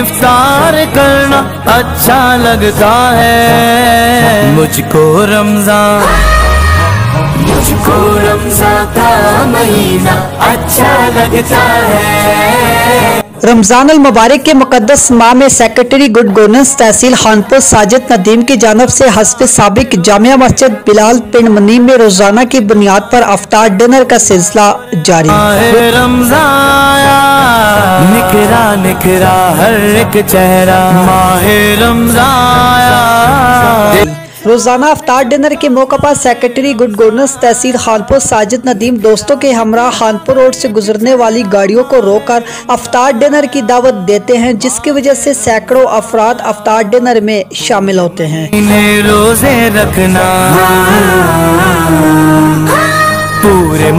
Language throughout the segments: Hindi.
इफ्तार करना अच्छा लगता है। मुझको रमज़ान। मुझको रमज़ान का महीना अच्छा लगता है। रमज़ान अल मुबारक के मुकदस माह में सेक्रेटरी गुड गवर्नेंस तहसील खानपुर साजिद नदीम की जानब से हसब सबक जामिया मस्जिद बिलाल पिंड मनीम में रोज़ाना की बुनियाद पर अफ्तार डिनर का सिलसिला जारी। रमज़ान। निखरा निखरा हर एक चेहरा। माहे रोज़ाना अफ्तार डिनर के मौके पर सेक्रेटरी गुड गवर्नेंस तहसील खानपुर साजिद नदीम दोस्तों के हमरा खानपुर रोड से गुजरने वाली गाड़ियों को रोककर अफ्तार डिनर की दावत देते हैं जिसकी वजह से सैकड़ों अफराद अफ्तार डिनर में शामिल होते हैं। रोज़े रखना।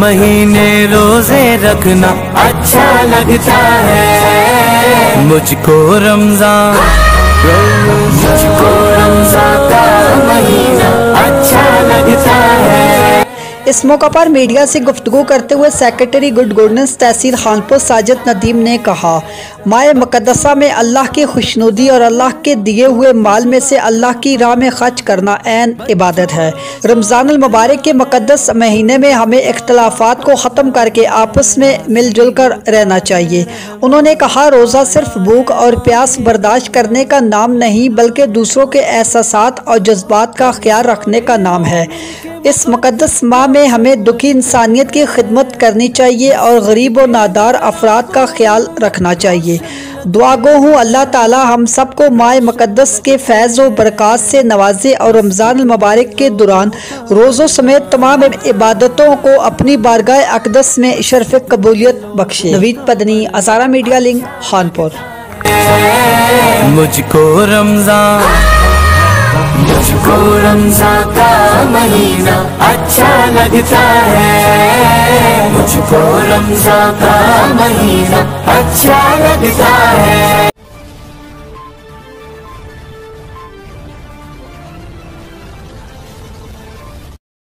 महीने रोज़े रखना अच्छा लगता है। मुझको रमज़ान इस मौका पर मीडिया से गुफ्तगू करते हुए सेक्रेटरी गुड गवर्नेंस तहसील खानपुर साजिद नदीम ने कहा माए मुकदसा में अल्लाह की खुशनुदी और अल्लाह के दिए हुए माल में से अल्लाह की राह में खर्च करना एन इबादत है। रमज़ान मुबारक के मुकदस महीने में हमें इख्तलाफात को ख़त्म करके आपस में मिलजुल कर रहना चाहिए। उन्होंने कहा, रोज़ा सिर्फ़ भूख और प्यास बर्दाश्त करने का नाम नहीं, बल्कि दूसरों के एहसास और जज्बात का ख्याल रखने का नाम है। इस मुकदस माह में हमें दुखी इंसानियत की खिदमत करनी चाहिए और गरीब और नादार अफराद का ख्याल रखना चाहिए। दुआ गो हूँ, अल्लाह ताला हम सबको माए मुकदस के फैज़ व बरक़ात से नवाजे और रमज़ान मुबारक के दौरान रोज़ों समेत तमाम इबादतों को अपनी बारगाह अकदस में शरफ कबूलियत बख्शे। Naveed Padni, Azara media link, Khanpur. मुझको रमज़ान मुझको रमज़ान का महीना अच्छा लगता है। मुझको रमज़ान का महीना अच्छा लगता